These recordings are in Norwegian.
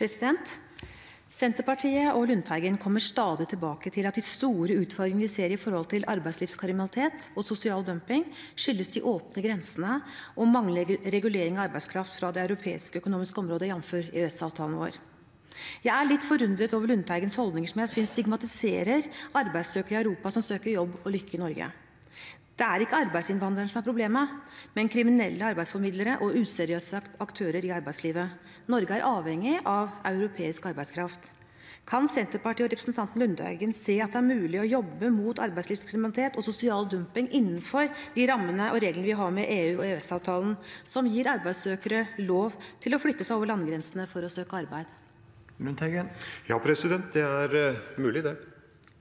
President, Senterpartiet og Lundteigen kommer stadig tilbake til at de store utfordringene vi ser i forhold til arbeidslivskriminalitet og sosial dumping, skyldes de åpne grensene og manglende regulering av arbeidskraft fra det europeiske økonomiske området, jf. EØS-avtalen vår. Jeg er litt forundret over Lundteigens holdninger som jeg syns stigmatiserer arbeidssøkere i Europa som søker jobb og lykke i Norge. Det er ikke arbeidsinnvandreren som er problemet, men kriminelle arbeidsformidlere og useriøse aktører i arbeidslivet. Norge er avhengig av europeisk arbeidskraft. Kan Senterpartiet og representanten Lundteigen se at det er mulig å jobbe mot arbeidslivskriminalitet og sosial dumping innenfor de rammene og reglene vi har med EU og EØS-avtalen, som gir arbeidssøkere lov til å flytte seg over landegrensene for å søke arbeid? Lundteigen. Ja, president, det er uh, mulig, det.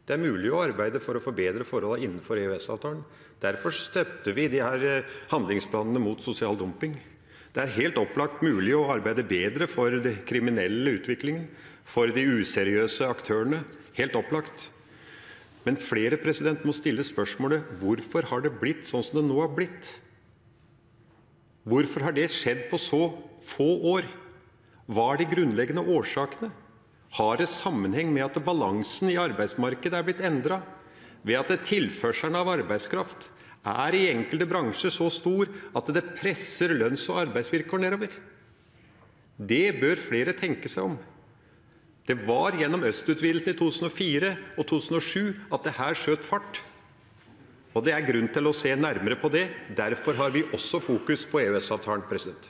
Det er mulig å arbeide for å forbedre forholdene innenfor EØS-avtalen. Derfor støtter vi de her eh, handlingsplanene mot sosial dumping. Det er helt opplagt mulig å arbeide bedre for den kriminelle utviklingen, for de useriøse aktørene. Helt opplagt. Men flere må stille spørsmålet hvorfor har det blitt sånn som det nå har blitt? Hvorfor har det skjedd på så få år? Hva er de grunnleggende årsakene? Har det sammenheng med at balansen i arbeidsmarkedet er blitt endra, ved at tilførselen av arbeidskraft er i enkelte bransjer så stor at det presser lønns- og arbeidsvilkår nedover? Det bør flere tenke seg om. Det var gjennom østutvidelsen i 2004 og 2007 at det her skjøt fart. Og Det er grunn til å se nærmere på det. Derfor har vi også fokus på EØS-avtalen. president.